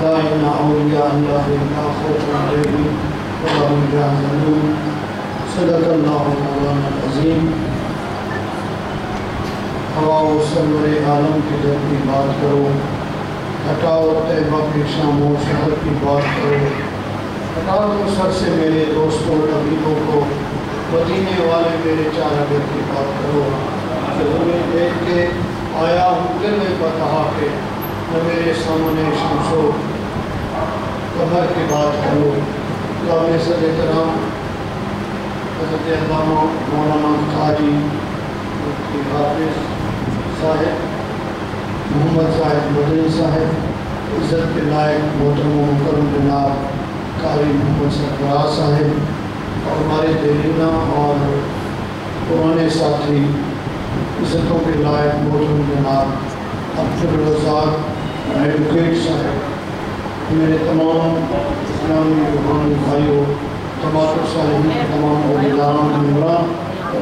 ألا إن أولياء الله لا خوف عليهم ولا هم يحزنون. صدق الله مولانا العظيم. ہوا و سرور عالم کی در کی بات کرو، ہٹاؤ طیبہ کی شام و شہر کی بات کرو۔ ہٹا دو سر سے میرے دوستوں طبیبوں کو، مدینے والے میرے چار اگر کی بات کرو۔ کہ تمہیں دیکھ کے آیا ہوں دل میں بتا کہ نہ میرے سامنے شمس و کی بات کرو اللہ صد احترام حضرت علامہ مولانا قاری مفتی حافظ صاحب، محمد صاحب مدنی صاحب، عزت کے لائق محترم و مکرم جناب قاری محمد سرفراز صاحب اور ہمارے دیرینہ اور پرانے ساتھی، عزتوں کے لائق محترم جناب عبدالرزاق ایڈوکیٹ صاحب میرے تمام اسلامی روحانی بھائیوں تمام صاحبین تمام علیداران عمران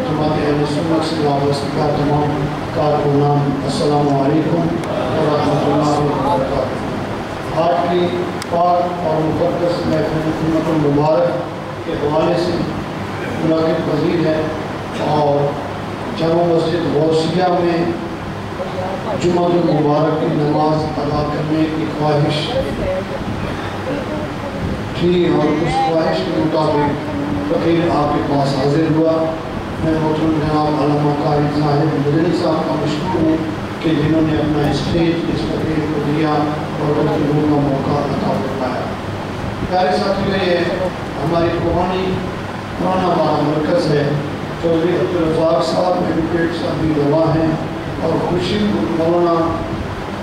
جماعت اہل سنت سے وابستہ تمام کارکنان السلام علیکم ورحمۃ اللہ وبرکاتہ۔ آج کی پاک اور مقدس محفل حکومت المبارک کے حوالے سے منعقد پذیر ہے اور جامع مسجد غوثیہ میں جمعہ المبارک کی نماز ادا کرنے کی خواہش تھی اور اس خواہش کے مطابق فقیر آپ کے پاس حاضر ہوا۔ میں محترم جناب علامہ قاری صاحب مدنی صاحب کا مشکور ہوں کہ جنہوں نے اپنا اسٹیج اس فقیر کو دیا اور گفتگو کا موقع عطا فرمایا۔ پیارے ساتھیوں یہ ہماری پرانی پرانا بڑا مرکز ہے۔ چودھری عبدالرزاق صاحب ایڈوکیٹ صاحب بھی گواہ ہیں۔ اور خوشی مولانا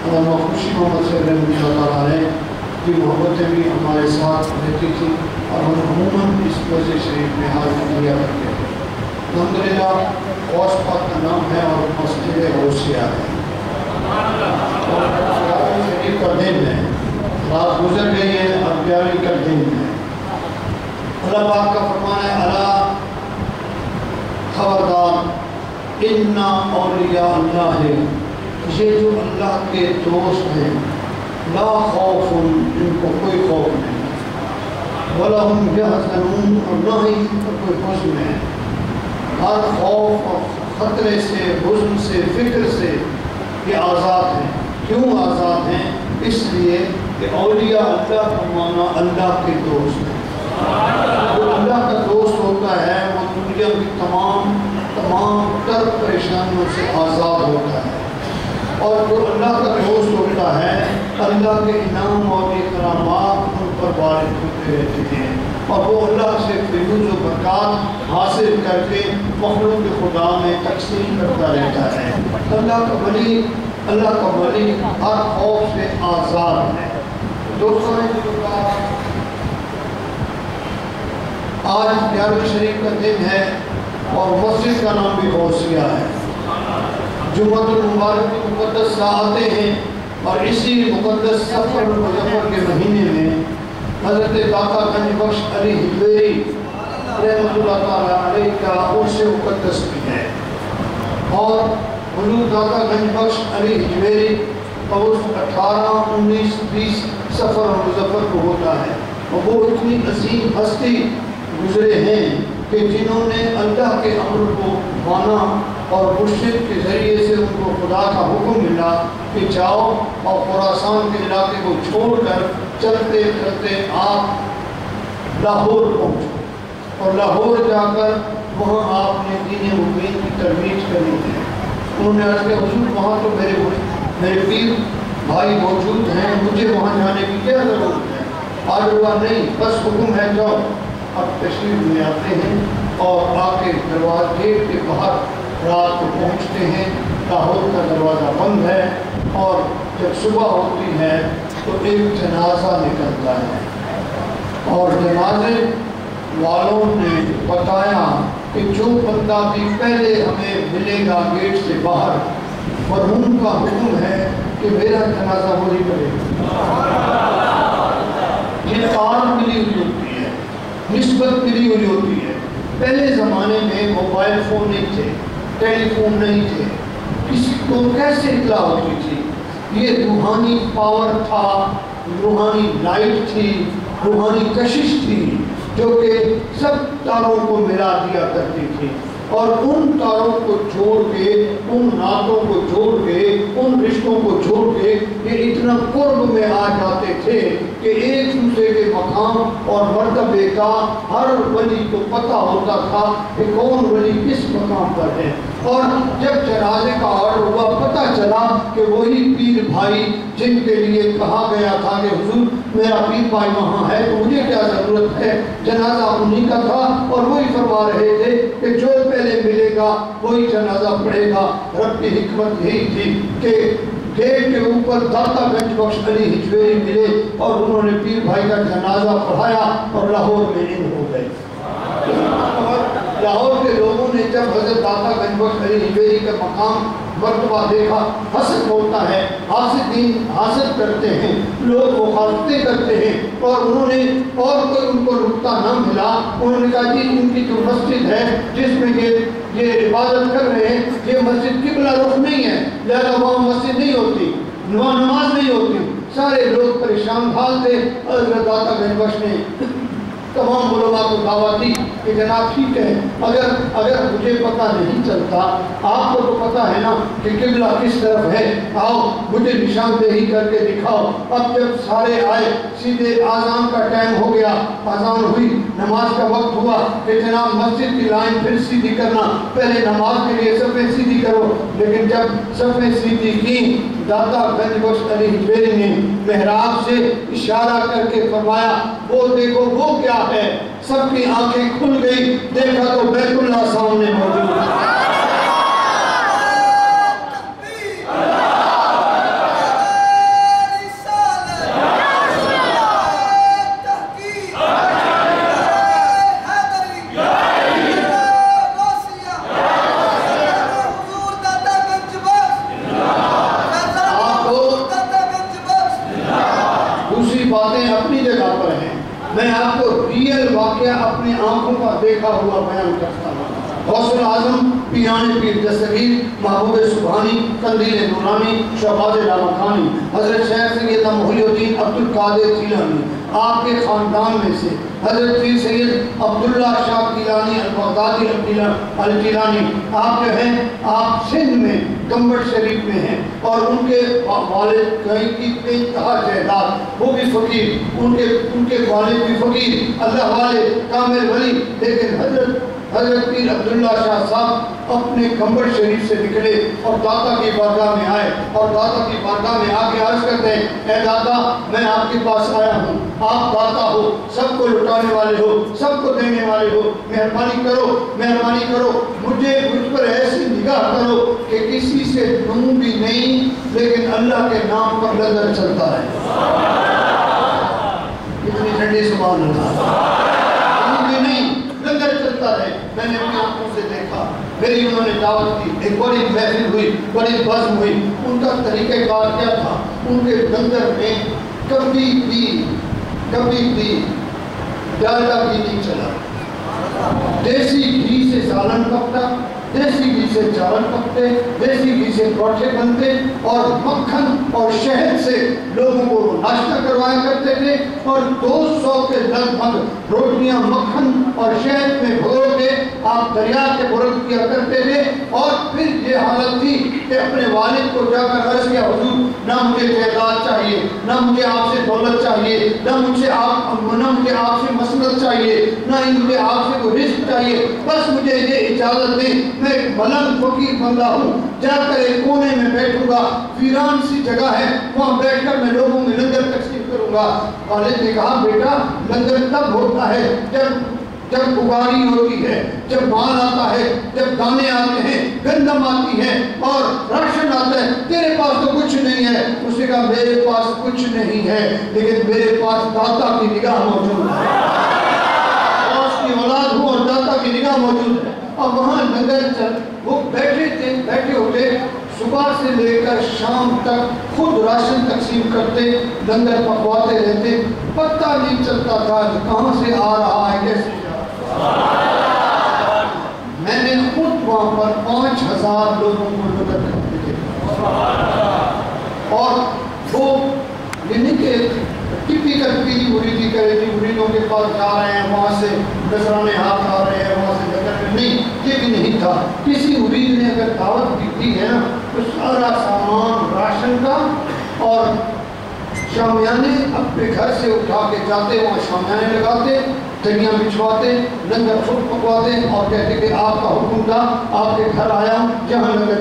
علامہ خوشی محمد سے رحمۃ اللہ تعالیٰ نے کی محبتیں بھی ہمارے ساتھ رہتی تھی اور ہم عموماً اس وجہ شریف میں حاضر کیا کرتے تھے الحمدللہ غوث پاک کا نام ہے اور مسجد غوثیہ ہے شریف کا دن ہے رات گزر گئی ہے اور پیاری کا دن ہے اللہ پاک کا فرمان ہے اللہ خبردار انا اولیاء اللہ ہے یہ جو اللہ کے دوست ہیں، لا خوف ان کو کوئی خوف نہیں۔ ولا ہم یحزنون اور نہ ہی ان کو کوئی حزن ہے۔ ہر خوف اور خطرے سے، حزن سے، فکر سے یہ آزاد ہیں۔ کیوں آزاد ہیں؟ اس لیے کہ اولیاء اللہ کا معنی اللہ کے دوست ہیں۔ جو اللہ کا دوست ہوتا ہے، وہ دنیا کی تمام تمام تر پریشانیوں سے آزاد ہوتا ہے۔ اور جو اللہ کا دوست ہوتا ہے، اللہ کے انعام اور اکرامات ان پر وارد ہوتے رہتے ہیں۔ اور وہ اللہ سے فیوز و برکات حاصل کر کے مخلوق کے خدا میں تقسیم کرتا رہتا ہے۔ اللہ کا ولی، اللہ کا ولی ہر خوف سے آزاد ہے۔ دوستوں آج پیار شریف کا دن ہے اور مسجد کا نام بھی غوثیہ ہے۔ جمعۃ المبارک کی مقدس ساعتیں ہیں اور اسی مقدس سفر مظفر کے مہینے میں حضرت داتا گنج بخش علی حجویری رحمۃ اللہ تعالیٰ علیہ کا عرص مقدس بھی ہے۔ اور حضور داتا گنج بخش علی حجویری عرص اٹھارہ، انیس، بیس سفر اور مظفر کو ہوتا ہے۔ اور وہ اتنی عظیم ہستی گزرے ہیں کہ جنہوں نے اللہ کے امر کو مانا اور مرشد کے ذریعے سے ان کو خدا کا حکم ملا کہ جاؤ اور خوراسان کے علاقے کو چھوڑ کر چلتے چلتے آپ لاہور پہنچو اور لاہور جا کر وہاں آپ نے دین مبین کی ترویج کرنی ہے۔ انہوں نے عرض کہ حضور، وہاں تو میرے میرے پیر بھائی موجود ہیں، مجھے وہاں جانے کی کیا ضرورت ہے؟ آج ہوا نہیں، بس حکم ہے، جاؤ۔ اب تشریف میں آتے ہیں اور آ کے دروازے گیٹ کے باہر رات کو پہنچتے ہیں۔ لاہور کا دروازہ بند ہے اور جب صبح ہوتی ہے تو ایک جنازہ نکلتا ہے۔ اور جنازے والوں نے بتایا کہ جو بندہ بھی پہلے ہمیں ملے گا گیٹ سے باہر، مرحوم کا حکم ہے کہ میرا جنازہ وہی کرے۔ یہ کار ملی ہوئی ہوتی۔ ہے نسبت ملی ہوئی ہوتی ہے۔ پہلے زمانے میں موبائل فون نہیں تھے ٹیلی فون نہیں تھے۔ کسی کو کیسے اطلاع ہوتی تھی؟ یہ روحانی پاور تھا، روحانی لائٹ تھی، روحانی کشش تھی، جو کہ سب تاروں کو ملا دیا کرتی تھی۔ اور ان تاروں کو چھوڑ کے، ان نعتوں کو چھوڑ کے، ان رشتوں کو چھوڑ کے یہ اتنا قرب میں آ جاتے تھے کہ ایک دوسرے کے مقام اور مرتبے کا ہر ولی کو پتہ ہوتا تھا کہ کون ولی کس مقام پر ہے۔ اور جب جنازے کا آرڈر ہوا، پتہ چلا کہ وہی پیر بھائی جن کے لیے کہا گیا تھا کہ حضور میرا پیر بھائی وہاں ہے، تو مجھے کیا ضرورت ہے؟ جنازہ انہی کا تھا اور وہی فرما رہے تھے کہ جو پہلے ملے گا، وہی جنازہ پڑھے گا۔ رب کی حکمت یہی تھی کہ گیٹ کے اوپر داتا گنج بخش علی ہجویری ملے اور انہوں نے پیر بھائی کا جنازہ پڑھایا اور لاہور میں ان ہو گئے۔ لاہور کے لوگوں نے جب حضرت داتا گنج علی ہجویری کا مقام مرتبہ دیکھا، حسد ہوتا ہے، حاسدین حاسد کرتے ہیں، لوگ مخالفتیں کرتے ہیں اور انہوں نے اور کوئی ان کو رکتا نہ ملا۔ انہوں نے کہا جی ان کی جو مسجد ہے، جس میں یہ یہ عبادت کر رہے ہیں، یہ مسجد قبلہ رخ نہیں ہے، لہذا وہاں مسجد نہیں ہوتی، وہاں نماز نہیں ہوتی۔ سارے لوگ پریشان حال تھے حضرت داتا گنج نے تمام علماء کو دعوت دی کہ جناب ٹھیک ہے، اگر اگر مجھے پتہ نہیں چلتا، آپ کو تو پتہ ہے نا کہ قبلہ کس طرف ہے۔ آؤ، مجھے نشان دہی کر کے دکھاؤ۔ اب جب سارے آئے، سیدھے آزان کا ٹائم ہو گیا آزان ہوئی، نماز کا وقت ہوا کہ جناب مسجد کی لائن پھر سیدھی کرنا۔ پہلے نماز کے لیے صفیں سیدھی کرو، لیکن جب صفیں سیدھی کی داتا گنج بخش علی ہجویری نے محراب سے اشارہ کر کے فرمایا، وہ دیکھو، وہ کیا ہے۔ سب کی آنکھیں کھل گئی دیکھا تو بیت اللہ سامنے موجود۔ ہے دوسری باتیں اپنی جگہ پر ہیں۔ میں آپ کو ریئل واقعہ اپنی آنکھوں پر دیکھا ہوا بیان کرتا ہوں۔ حوصل العظم پیان پیر دستگیر محبوب سبحانی قندیل نورانی، شہباز رامخانی حضرت شیخ سید محی الدین عبد القادر جیلانی۔ آپ کے خاندان میں سے حضرت پیر سید عبداللہ شاہ قیلانی البغدادی القیلانی آپ جو ہیں، آپ سندھ میں کمبر شریف میں ہیں اور ان کے والد کہیں کی بے انتہا جائیداد، وہ بھی فقیر، ان کے ان کے والد بھی فقیر، اللہ والے کامل ولی، لیکن حضرت حضرت پیر عبداللہ شاہ صاحب اپنے کمبر شریف سے نکلے اور داتا کی بارگاہ میں آئے اور داتا کی بارگاہ میں آ کے عرض کرتے ہیں، اے داتا میں آپ کے پاس آیا ہوں۔ آپ داتا ہو، سب کو لٹانے والے ہو، سب کو دینے والے ہو۔ مہربانی کرو مہربانی کرو۔ مجھے مجھ پر ایسی نگاہ کرو کہ کسی سے دوں بھی نہیں، لیکن اللہ کے نام پر نظر چلتا ہے کتنی ٹھنڈی سبحان اللہ دوں بھی نہیں لنگر چلتا ہے میں نے اپنی آنکھوں سے دیکھا میری انہوں نے دعوت کی ایک بڑی محفل ہوئی بڑی بزم ہوئی ان کا طریقہ کار کیا تھا ان کے لنگر میں کبھی بھی کبھی بھی ڈالڈا بھی نہیں چلا دیسی گھی سے سالن پکتا دیسی گھی سے چاول پکتے، دیسی گھی سے پروٹھے بنتے اور مکھن اور شہد سے لوگوں کو ناشتہ کروایا کرتے تھے اور دو سو کے لگ بھگ روٹیاں مکھن اور شہد میں بھگو کے آپ دریا کے برد کیا کرتے تھے اور پھر یہ حالت تھی کہ اپنے والد کو جا کر عرض کیا، حضور، نہ مجھے جائیداد چاہیے، نہ مجھے آپ سے دولت چاہیے، نہ مجھے آپ، نہ مجھے آپ سے مسلط چاہیے، نہ مجھے آپ سے کوئی رزق چاہیے، بس مجھے یہ اجازت دیں میں ایک بلند فقیر بندہ ہوں۔ جا کر ایک کونے میں بیٹھوں گا۔ ویران سی جگہ ہے۔ وہاں بیٹھ کر میں لوگوں میں لنگر تقسیم کروں گا۔ والد نے کہا، بیٹا، لنگر تب ہوتا ہے جب جب بگاری ہوتی ہے، جب مال آتا ہے، جب دانے آتے ہیں، گندم آتی ہے اور راشن آتا ہے۔ تیرے پاس تو کچھ نہیں ہے۔ اس نے کہا، میرے پاس کچھ نہیں ہے، لیکن میرے پاس داتا کی نگاہ موجود ہے۔ اور اس کی اولاد ہوں اور داتا کی نگاہ موجود ہے۔ اور وہاں لنگر چل وہ بیٹھے تھے، بیٹھے ہوتے صبح سے لے کر شام تک خود راشن تقسیم کرتے، لنگر پکواتے رہتے، پتہ نہیں چلتا تھا کہ کہاں سے آ رہا ہے، کیسے میں نے خود وہاں پر پانچ ہزار لوگوں کو لنگر کرتے تھے اور وہ یہ نہیں کہ ٹپیکل پیری مریدی کرے تھی مریدوں کے پاس جا رہے ہیں، وہاں سے نظرانے ہاتھ آ رہے ہیں وہاں سے جگہ میں نہیں یہ بھی نہیں تھا۔ کسی مرید نے اگر دعوت کی تھی ہے تو سارا سامان راشن کا اور شامیانے اپنے گھر سے اٹھا کے جاتے، وہاں شامیانے لگاتے دنیا بچھواتے، لنگر خود پکواتے اور کہتے کہ آپ کا حکم تھا، آپ کے گھر آیا جہاں لنگر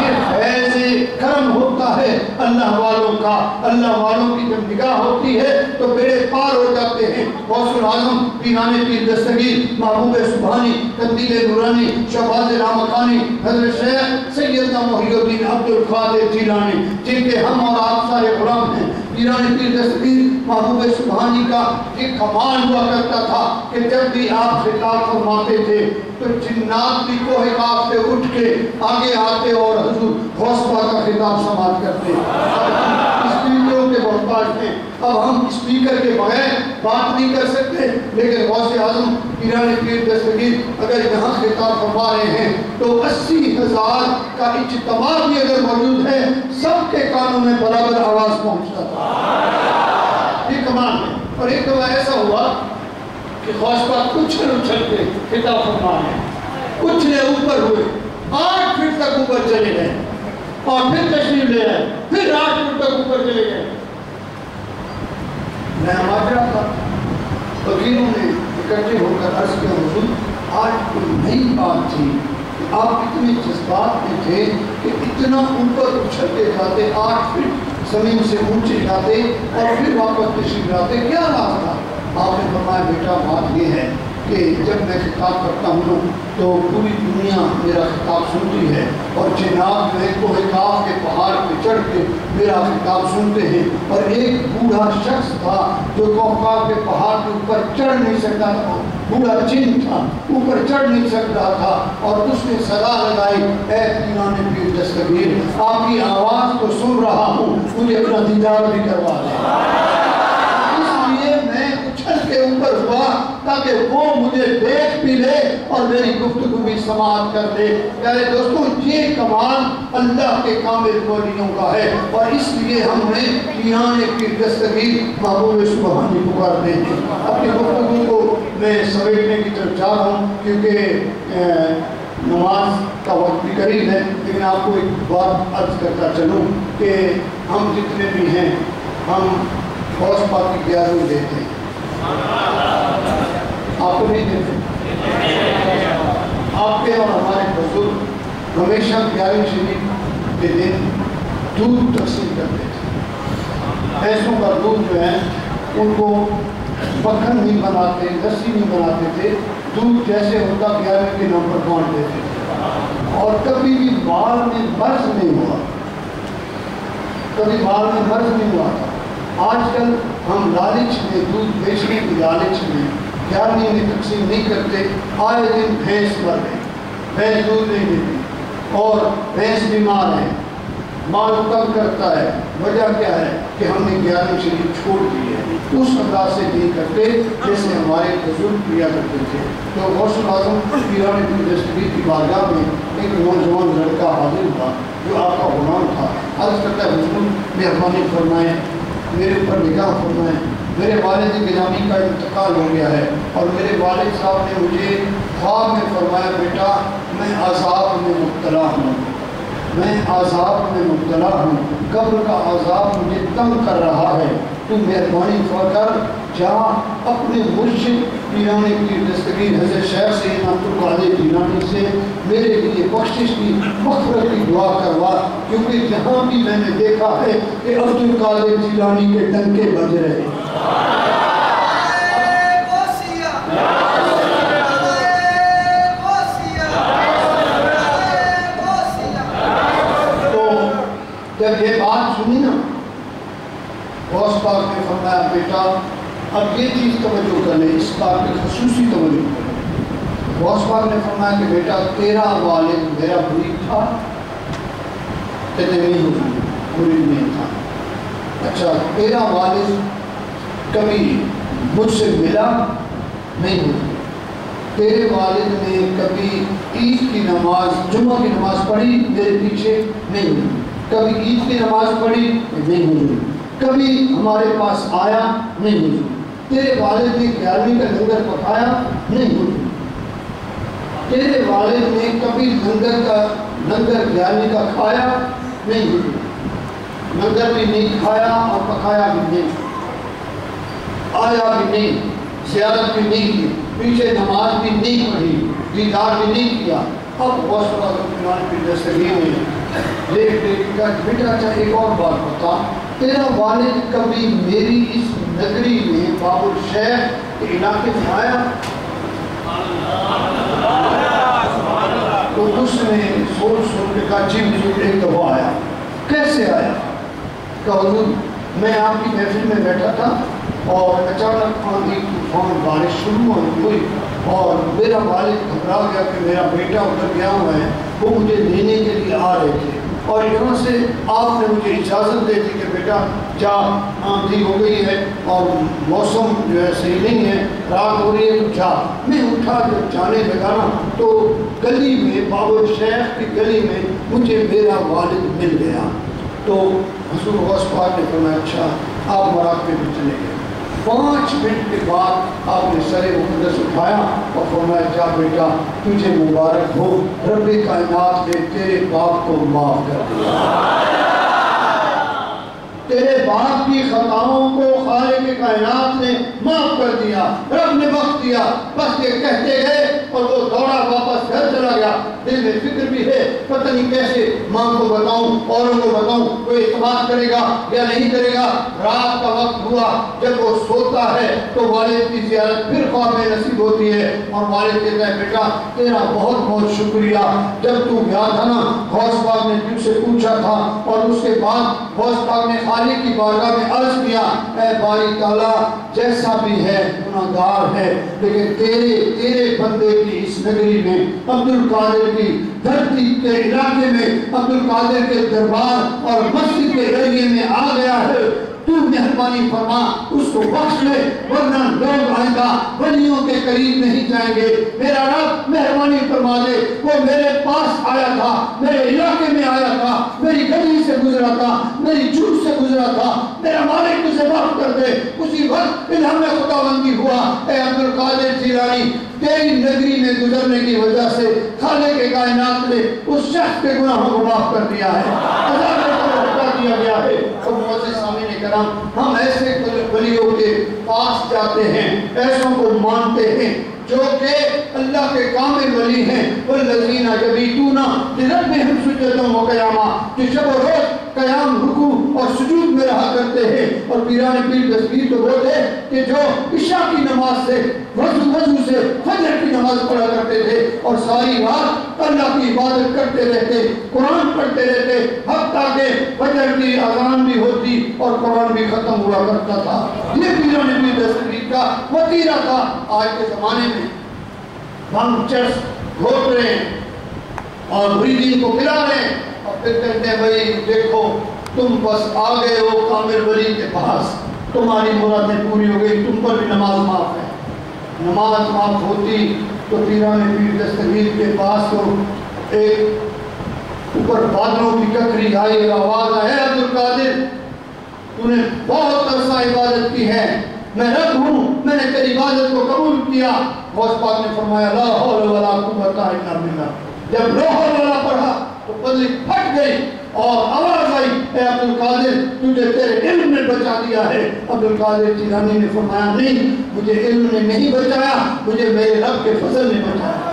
یہ فیض کرم ہوتا ہے۔ اللہ والوں کا، اللہ والوں کی جب نگاہ ہوتی ہے تو بیڑے پار ہو جاتے ہیں۔ غوث العظم پیران پیر دستگیر، محبوب سبحانی قندیل نورانی، شہباز رامکانی حضرت شیخ سیدنا محی الدین عبد القادر جیلانی، جن کے ہم اور آپ سارے غلام ہیں۔ پیرانے پیر تصویر محبوب سبحانی کا ایک کمال ہوا کرتا تھا کہ جب بھی آپ خطاب فرماتے تھے تو جنات بھی کوہ کاف سے اٹھ کے آگے آتے اور حضور حوصلہ کا خطاب سماعت کرتے۔ اسپیکروں کے محتاج ہیں اب ہم اسپیکر کے بغیر بات نہیں کر سکتے، لیکن غوث اعظم پیران پیر دستگیر اگر یہاں خطاب فرما رہے ہیں، تو اسی ہزار کا اجتماع بھی اگر موجود ہے، سب کے کانوں میں برابر آواز پہنچتا تھا۔ یہ کمال ہے۔ اور ایک دفعہ ایسا ہوا کہ غوث خوشبہ اچھل اچھل کے خطاب فرما رہے ہیں۔ اچھلے اوپر ہوئے۔ آٹھ فٹ تک اوپر چلے گئے۔ اور پھر تشریف لے آئے۔ پھر آٹھ فٹ تک اوپر چلے گئے۔ میں ماجرا تھا وکیلوں نے اکٹھے ہو کر عرض کیا حضور، آج کوئی نئی بات تھی کہ آپ اتنے جذبات میں تھے کہ اتنا اوپر اچھلتے جاتے، آج پھر زمین سے اونچے جاتے اور پھر واپس تشریف لاتے، کیا راستہ؟ تھا آپ نے فرمایا، بیٹا، بات یہ ہے کہ جب میں خطاب کرتا ہوں تو پوری دنیا میرا خطاب سنتی ہے اور جناب میں کوہ کاف کے پہاڑ پہ چڑھ کے میرا خطاب سنتے ہیں اور ایک بوڑھا شخص تھا جو کوہ کاف کے پہاڑ کے اوپر چڑھ نہیں سکتا تھا، بوڑھا جن تھا، اوپر چڑھ نہیں سکتا تھا اور اس نے صدا لگائی، اے پیران پیر دستگیر، آپ کی آواز کو سن رہا ہوں، مجھے اپنا دیدار بھی کروا دیں اس لیے میں اچھل کے اوپر ہوا تاکہ وہ مجھے دیکھ بھی لے اور میری گفتگو بھی سماعت کر دے پیارے دوستوں یہ کمال اللہ کے کامل مولیوں کا ہے اور اس لیے ہم نے پیان کی دستگیر محبوب سبحانی پکارتے ہیں اپنی گفتگو کو میں سمیٹنے کی طرف جا رہا ہوں کیونکہ نماز کا وقت بھی قریب ہے لیکن آپ کو ایک بات عرض کرتا چلوں کہ ہم جتنے بھی ہیں ہم فوج پاک کی دیتے ہیں۔ آپ کو نہیں دیتے آپ کے اور ہمارے بزرگ ہمیشہ گیارہویں شریف کے دن دودھ تقسیم کرتے تھے۔ پیسوں کا دودھ جو ہے ان کو مکھن نہیں بناتے، لسی نہیں بناتے تھے، دودھ جیسے ہوتا گیارہویں کے نام پر بانٹ دیتے تھے۔ اور کبھی بھی بال میں مرض نہیں ہوا۔ کبھی بال میں مرض نہیں ہوا۔ تھا آج کل ہم لالچ میں، دودھ بیچنے کی لالچ میں گیارہویں میں تقسیم نہیں کرتے، آئے دن بھینس مر گئی بھینس دودھ نہیں دیتی اور بھینس بیمار ہے، مال تنگ کرتا ہے۔ وجہ کیا ہے؟ کہ ہم نے گیارہویں شریف چھوڑ دی ہے۔ اس انداز سے نہیں کرتے جیسے ہمارے بزرگ کیا کرتے تھے۔ تو غوث اعظم پیران کی کی بارگاہ میں ایک نوجوان لڑکا حاضر ہوا جو آپ کا غلام تھا۔ عرض کرتا ہے حضور مہربانی فرمائیں میرے اوپر نگاہ فرمائیں۔ میرے والد گرامی کا انتقال ہو گیا ہے اور میرے والد صاحب نے مجھے خواب میں فرمایا، بیٹا، میں عذاب میں مبتلا ہوں۔ میں عذاب میں مبتلا ہوں۔ قبر کا عذاب مجھے تنگ کر رہا ہے۔ تو مہربانی کر جا اپنے مرشد پیرانے کی دستگیر حضرت شیخ سے عبد القادر جیلانی سے میرے لیے بخشش کی، مغفرت کی دعا کروا، کیونکہ جہاں بھی میں نے دیکھا ہے کہ عبد القادر جیلانی کے ڈنکے بج رہے ہیں۔ جب یہ بات سنی نا غوث پاک نے فرمایا، بیٹا، اب یہ چیز توجہ کر لیں، اس بات کی خصوصی توجہ کر لیں۔ غوث پاک نے فرمایا کہ بیٹا، تیرا والد میرا مرید تھا کہتے نہیں ہوئی مرید نہیں تھا۔ اچھا تیرا والد کبھی مجھ سے ملا نہیں ہوئی تیرے والد نے کبھی عید کی نماز، جمعہ کی نماز پڑھی میرے پیچھے نہیں ہوئی کبھی عید کی نماز پڑھی نہیں حضور کبھی ہمارے پاس آیا نہیں حضور تیرے والد نے گیارہویں کا لنگر پکایا نہیں حضور تیرے والد نے کبھی لنگر کا لنگر گیارہویں کا کھایا نہیں حضور لنگر بھی نہیں کھایا اور پکایا بھی نہیں۔ آیا بھی نہیں، زیارت بھی نہیں کی، پیچھے نماز بھی نہیں پڑھی، دیدار بھی نہیں کیا۔ اب بہت بڑا رکمان کی دستگی ہوئی دیکھ دیکھ کر بیٹا اچھا ایک اور بات بتا تیرا والد کبھی میری اس نگری میں باب الشیخ کے علاقے میں آیا؟ تو اس نے سوچ سوچ کے کہا جی حضور ایک دفعہ آیا۔ کیسے آیا؟ کہ حضور، میں آپ کی محفل میں بیٹھا تھا۔ اور اچانک آندھی طوفان بارش شروع ہوئی اور میرا والد گھبرا گیا کہ میرا بیٹا ادھر گیا ہوا ہے، وہ مجھے لینے کے لیے آ رہے تھے۔ اور یہاں سے آپ نے مجھے اجازت دے دی کہ بیٹا، جا آندھی ہو گئی ہے اور موسم جو ہے صحیح نہیں ہے، رات ہو رہی ہے، تو جا۔ میں اٹھا، جب جانے لگا تو گلی میں بابر شیخ کی گلی میں مجھے میرا والد مل گیا۔ تو حضور غوث نے فرمایا اچھا آپ مراقبے میں چلے گئے۔ پانچ منٹ کے بعد آپ نے سر مقدس اٹھایا اور فرمایا، جا بیٹا، تجھے مبارک ہو۔ رب کائنات نے تیرے باپ کو معاف کر دیا۔ تیرے باپ کی خطاؤں کو خالق کائنات نے معاف کر دیا۔ رب نے وقت دیا۔ بس یہ کہتے گئے اور وہ دوڑا واپس گیا۔ دل میں فکر بھی ہے۔ پتہ نہیں کیسے ماں کو بتاؤں اوروں کو بتاؤں کوئی اعتماد کرے گا یا نہیں کرے گا۔ رات کا وقت ہوا۔ جب وہ سوتا ہے تو والد کی زیارت پھر خواب میں نصیب ہوتی ہے۔ اور والد کہتا ہے، بیٹا، تیرا بہت بہت شکریہ۔ جب تو گیا تھا نا، غوث پاک نے تجھ سے پوچھا تھا۔ اور اس کے بعد غوث پاک نے خالق کی بارگاہ میں عرض کیا، اے باری تعالیٰ، جیسا بھی ہے، گناہگار ہے، لیکن تیرے تیرے بندے کی اس نگری میں عبد القادر کی، دھرتی کے علاقے میں عبد القادر کے دربار اور مسجد کے ذریعے میں آ گیا ہے۔ مہربانی فرما، اس کو بخش لے، ورنہ لوگ آئندہ ولیوں کے قریب نہیں جائیں گے۔ میرا رب مہربانی فرما دے، وہ میرے پاس آیا تھا، میرے علاقے میں آیا تھا، میری گلی سے گزرا تھا، میری جھوٹ سے گزرا تھا۔ میرا مالک اسے معاف کر دے۔ اسی وقت الہم خدا بندی ہوا۔ اے عبد القادر جیلانی، تیری نگری میں گزرنے کی وجہ سے خالق کے کائنات نے اس شخص کے گناہوں کو معاف کر دیا ہے۔ عذاب کو ہٹا دیا گیا ہے۔ اور موسیقی سامنے کرام ہم ایسے ولیوں کے پاس جاتے ہیں، ایسوں کو مانتے ہیں، جو کہ اللہ کے کامل ولی ہیں۔ والذین یبیتون لربہم سجدا و قیاما جو شب و روز قیام رکوع اور سجود میں رہا کرتے ہیں۔ اور پیران پیر تصویر تو وہ تھے کہ جو عشاء کی نماز سے، وضو وضو سے فجر کی نماز پڑھا کرتے تھے اور ساری رات اللہ کی عبادت کرتے رہتے، قرآن پڑھتے رہتے حتیٰ کہ فجر کی اذان بھی ہوتی اور قرآن بھی ختم ہوا کرتا تھا۔ یہ پیران پیر تصویر کا وطیرہ تھا آج کے زمانے میں۔ ہم چرس گھوٹ رہے ہیں اور مریدین کو ملا رہے ہیں۔ پھر کہتے ہیں بھائی دیکھو تم بس آگئے ہو کامل ولی کے پاس تمہاری مرادیں پوری ہو گئی تم پر بھی نماز معاف ہے نماز معاف ہوتی تو پیران پیر دستگیر کے پاس تو ایک اوپر بادلوں کی ککری آئی آواز ہے عبد القادر تو نے بہت عرصہ عبادت کی ہے میں رب ہوں میں نے تیری عبادت کو قبول کیا غوث پاک نے فرمایا لا حول ولا قوت الا بالله جب لا حول ولا پڑھا تو پدری پھٹ گئی اور آواز آئی، اے عبد القادر تجھے تیرے علم نے بچا دیا ہے. عبد القادر جیلانی نے فرمایا، نہیں، مجھے علم نے نہیں بچایا، مجھے میرے رب کے فضل نے بچایا.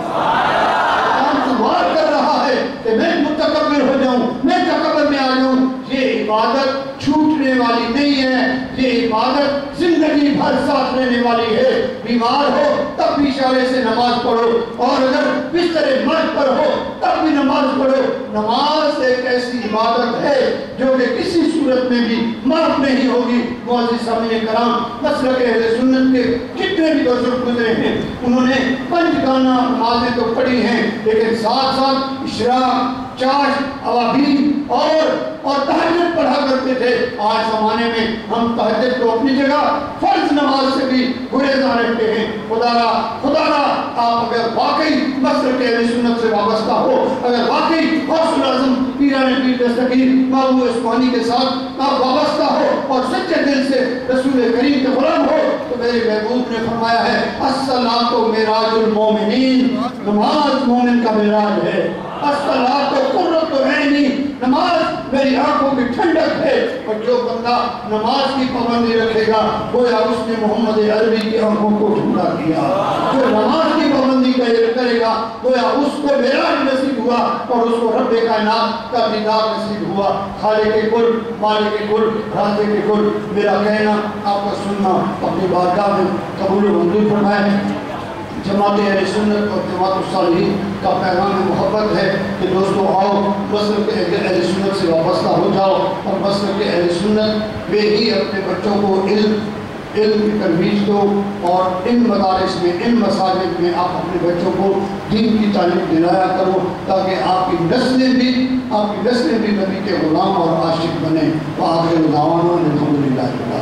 کام تمہار کر رہا ہے کہ میں متکبر ہو جاؤں، میں تکبر میں آ جاؤں، یہ عبادت چھوٹنے والی نہیں ہے، یہ عبادت زندگی بھر ساتھ رہنے والی ہے۔ بیمار ہو تب بھی اشارے سے نماز پڑھو اور اگر بستر مرد پر ہو تب بھی نماز پڑھو۔ نماز ایک ایسی عبادت ہے جو کہ کسی صورت میں بھی معاف نہیں ہوگی۔ معزز سامنے کرام مسلک اہل سنت کے جتنے بھی بزرگ گزرے ہیں، انہوں نے پنج گانا نمازیں تو پڑھی ہیں، لیکن ساتھ ساتھ اشراق چاش، عوابین اور اور تحجد پڑھا کرتے تھے۔ آج زمانے میں ہم تحجد کو اپنی جگہ فرض نماز سے بھی گریزاں رہتے ہیں۔ خدا را خدا را، آپ اگر واقعی مسلک اہل سنت سے وابستہ ہو، اگر واقعی حوصل اعظم پیران پیر دستگیر معلوم اسمانی کے ساتھ آپ وابستہ ہو اور سچے دل سے رسول کریم کے غلام ہو، تو میرے محبوب نے فرمایا ہے السلام تو میراج المومنین۔ نماز مومن کا میراج ہے۔ السلام قررت عینی نماز میری آنکھوں کی ٹھنڈک ہے۔ اور جو بندہ نماز کی پابندی رکھے گا، گویا اس نے محمد عربی کی آنکھوں کو ٹھنڈا کیا۔ جو نماز کی پابندی کرے گا، گویا اس کو میراج نصیب ہوا اور اس کو رب کائنات کا دیدار نصیب ہوا۔ خالق کے کل مالک کے کل رازق کے کل میرا کہنا، آپ کا سننا اپنی بارگاہ میں قبول و منظور فرمائے۔ جماعت اہل سنت اور جماعت الصالحین کا پیغام محبت ہے کہ دوستو آؤ، مسلم کے اہل سنت سے وابستہ ہو جاؤ اور مسلم کے اہل سنت میں ہی اپنے بچوں کو علم علم کی ترویج دو اور ان مدارس میں، ان مساجد میں آپ اپنے بچوں کو دین کی تعلیم دلایا کرو تاکہ آپ کی نسلیں بھی آپ کی نسلیں بھی نبی کے غلام اور عاشق بنیں۔ وہ آپ کے غلاموں الحمد للہ